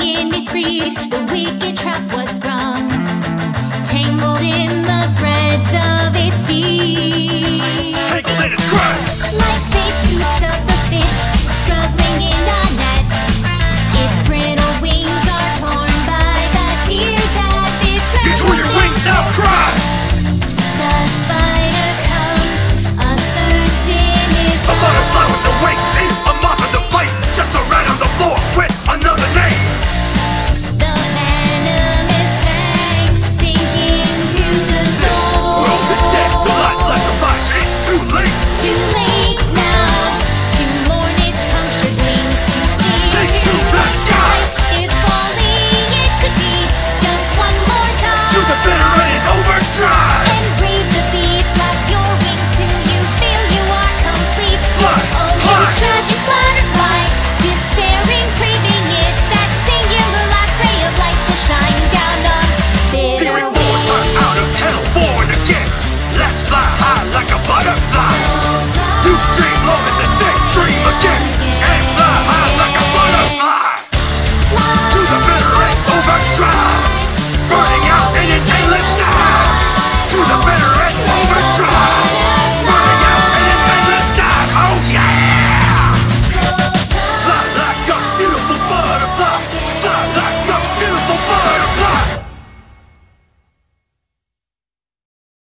in its greed, the wicked trap was sprung.